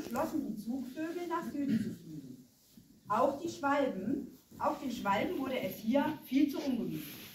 beschlossen die Zugvögel nach Süden zu fliegen. Auch die Schwalben, auch den Schwalben wurde es hier viel zu ungemütlich.